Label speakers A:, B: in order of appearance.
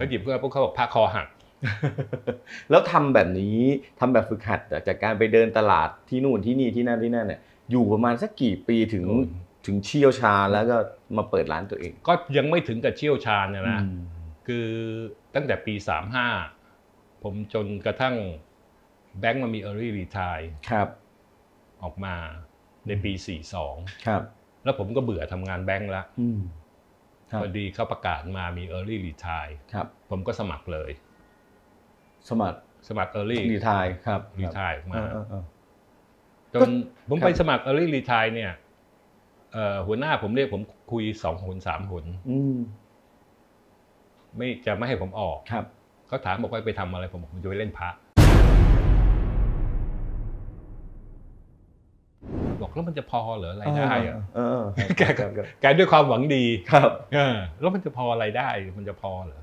A: ก็หยิบขึ้นมาปุ๊บเขาบอกพาคอหัก
B: แล้วทำแบบนี้ทำแบบฝึกหัดอะจากการไปเดินตลาดที่นู่นที่นี่ที่นั่นที่นั่นเนี่ยอยู่ประมาณสักกี่ปีถึง
A: โอ้ย
B: ถึงเชี่ยวชาญแล้วก็มาเปิดร้านตัวเอง
A: ก็ยังไม่ถึงกับเชี่ยวชาญนะนะ
B: อืม
A: คือตั้งแต่ปี 35 ผมจนกระทั่งแบงก์มันมี early retire
B: ครับ
A: ออกมาในปี
B: ครับ
A: 42แล้วผมก็เบื่อทำงานแบงก์แล้ว
B: อืมครับ
A: พอดีเขาประกาศมามี early retire
B: ครับ
A: ผมก็สมัครเลย
B: สมัคร
A: สมัคร early
B: รีทายครับ
A: retire ออก
B: เอ
A: มา
B: อเออเออ
A: จนผม
B: ครับ
A: ไปสมัคร early retire เนี่ยเอ่อหัวหน้าผมเรียกผมคุยสองหนสามหน
B: อืม
A: ไม่จะไม่ให้ผมออก
B: ครับ
A: เขาถามบอกว่าไปทำอะไรผมบอกผมจะไปเล่นพระ บอกแล้วมันจะพอเหรอรายได้อะ
B: เออเออ
A: แก
B: ครับครับ
A: แกด้วยความหวังดี
B: ครับ
A: เออแล้วมันจะพอรายได้มันจะพอเหรอ